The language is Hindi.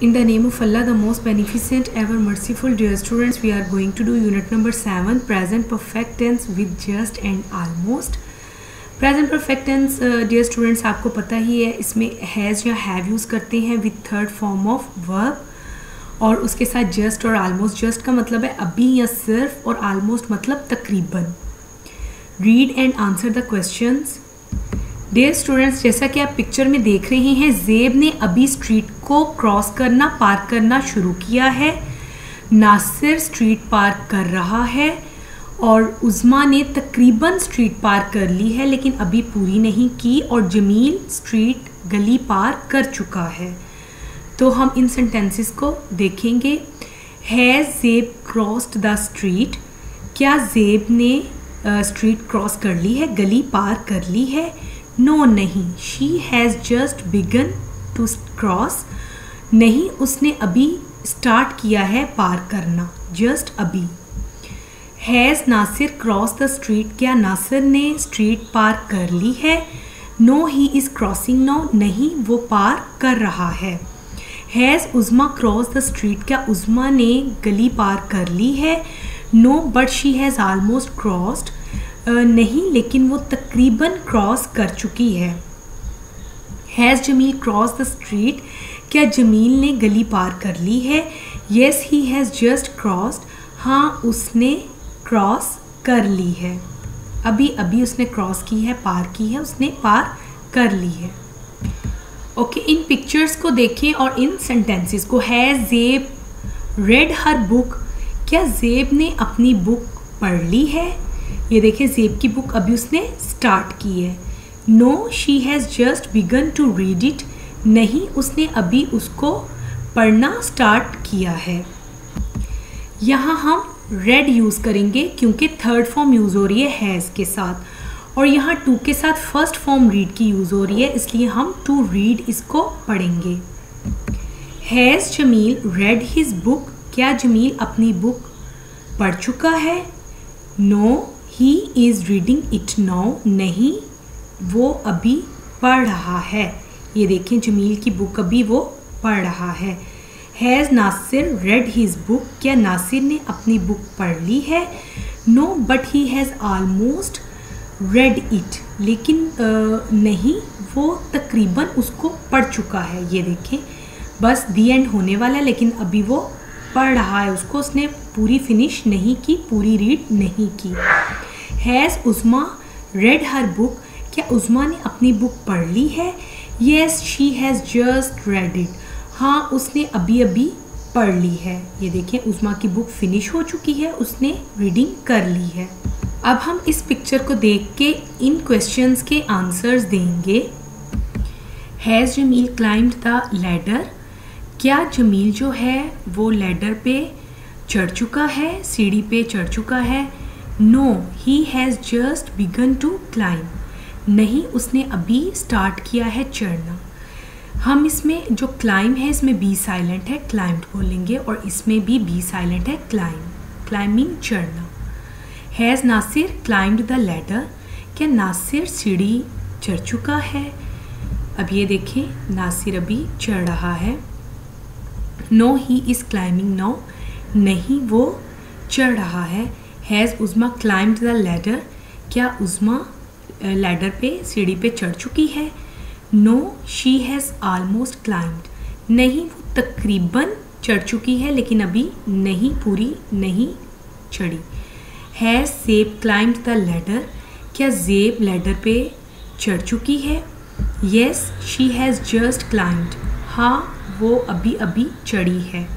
In the name of Allah, the most beneficent, ever merciful, dear students, we are going to do unit number 7 present perfect tense with just and almost. Present perfect tense dear students आपको पता ही है इसमें हैज़ या हैव यूज़ करते हैं with third form of verb और उसके साथ जस्ट और आलमोस्ट जस्ट का मतलब है अभी या सिर्फ़ और आलमोस्ट मतलब तकरीबन read and answer the questions dear students जैसा कि आप पिक्चर में देख रहे हैं जेब ने अभी स्ट्रीट को क्रॉस करना पार करना शुरू किया है। नासिर स्ट्रीट पार कर रहा है और उज़मा ने तकरीबन स्ट्रीट पार कर ली है लेकिन अभी पूरी नहीं की और जमील स्ट्रीट गली पार कर चुका है। तो हम इन सेंटेंसेस को देखेंगे। है जेब क्रॉस्ड द स्ट्रीट क्या जेब ने स्ट्रीट क्रॉस कर ली है गली पार कर ली है? नो no, नहीं। She has just begun to cross नहीं, उसने अभी स्टार्ट किया है पार करना जस्ट अभी। Has Nasir cross the street क्या नासिर ने स्ट्रीट पार कर ली है? No he is crossing no नहीं, वो पार कर रहा है। Has Uzma cross the street क्या उज़मा ने गली पार कर ली है? No but she has almost crossed नहीं, लेकिन वो तकरीबन क्रॉस कर चुकी है। Has Jameel cross the street क्या जमील ने गली पार कर ली है? Yes he has just crossed हाँ उसने क्रॉस कर ली है। अभी अभी उसने क्रॉस की है पार की है उसने पार कर ली है। ओके okay, इन पिक्चर्स को देखें और इन सेंटेंसेस को। है जेब रेड हर बुक क्या जेब ने अपनी बुक पढ़ ली है? ये देखें जेब की बुक अभी उसने स्टार्ट की है। No she has just begun to read it नहीं, उसने अभी उसको पढ़ना स्टार्ट किया है। यहाँ हम रेड यूज़ करेंगे क्योंकि थर्ड फॉर्म यूज़ हो रही है हैज़ के साथ। और यहाँ टू के साथ फ़र्स्ट फॉर्म रीड की यूज़ हो रही है, इसलिए हम टू रीड इसको पढ़ेंगे। Has Jameel read his book क्या जमील अपनी बुक पढ़ चुका है? No he is reading it now नहीं, वो अभी पढ़ रहा है। ये देखें जमील की बुक अभी वो पढ़ रहा है। Has Nasir read his book क्या नासिर ने अपनी बुक पढ़ ली है? No but he has almost read it लेकिन आ, नहीं वो तकरीबन उसको पढ़ चुका है। ये देखें बस दी एंड होने वाला है लेकिन अभी वो पढ़ रहा है। उसको उसने पूरी फिनिश नहीं की पूरी रीड नहीं की। Has Uzma read her book क्या उज़मा ने अपनी बुक पढ़ ली है? Yes she has just read it हाँ उसने अभी अभी पढ़ ली है। ये देखें उज़मा की बुक फिनिश हो चुकी है, उसने रीडिंग कर ली है। अब हम इस पिक्चर को देख के, इन क्वेश्चंस के आंसर्स देंगे। Has Jameel climb the ladder क्या जमील जो है, वो लैडर पे चढ़ चुका है, सीढ़ी पे चढ़ चुका है? No he has just begun to climb नहीं, उसने अभी स्टार्ट किया है चढ़ना। हम इसमें जो क्लाइम है, इसमें बी साइलेंट है क्लाइम्ड बोलेंगे, और इसमें भी बी साइलेंट है क्लाइम क्लाइमिंग चढ़ना। Has Nasir climbed the ladder क्या नासिर सीढ़ी चढ़ चुका है? अब ये देखें नासिर अभी चढ़ रहा है। No he is climbing no नहीं, वो चढ़ रहा है। Has Uzma climbed the ladder क्या उज़मा लैडर पे, सीढ़ी पे चढ़ चुकी है। No she has almost climbed नहीं, वो तकरीबन चढ़ चुकी है, लेकिन अभी नहीं, पूरी नहीं चढ़ी। हैज़ सेब क्लाइम्ड द लैडर क्या जेब लैडर पे चढ़ चुकी है? Yes she has just climbed हाँ वो अभी अभी चढ़ी है।